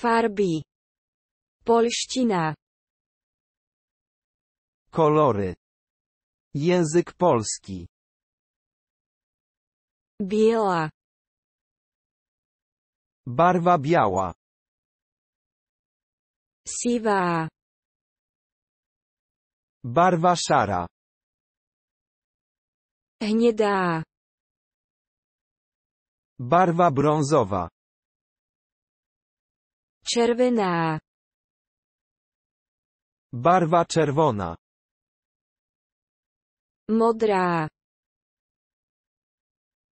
Farby. Polština. Kolory. Język polski. Biela. Barwa biała. Sivá. Barwa szara. Hnedá. Barwa brązowa. Červená. Barwa czerwona. Modrá.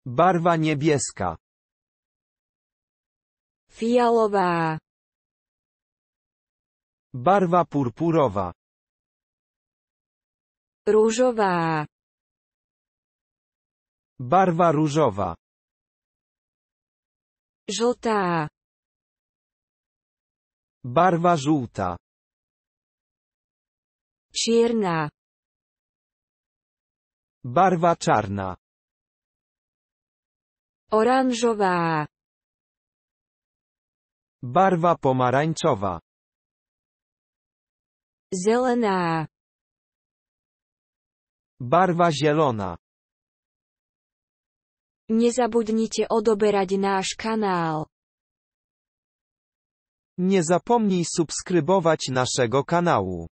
Barwa niebieska. Fialová. Barwa purpurowa. Růžová. Barwa różowa. Žltá. Barwa żółta. Čierna. Barwa czarna. Oranžová. Barwa pomarańczowa. Zelená. Barwa zielona. Nezabudnite odoberať náš kanál. Nie zapomnij subskrybować naszego kanału.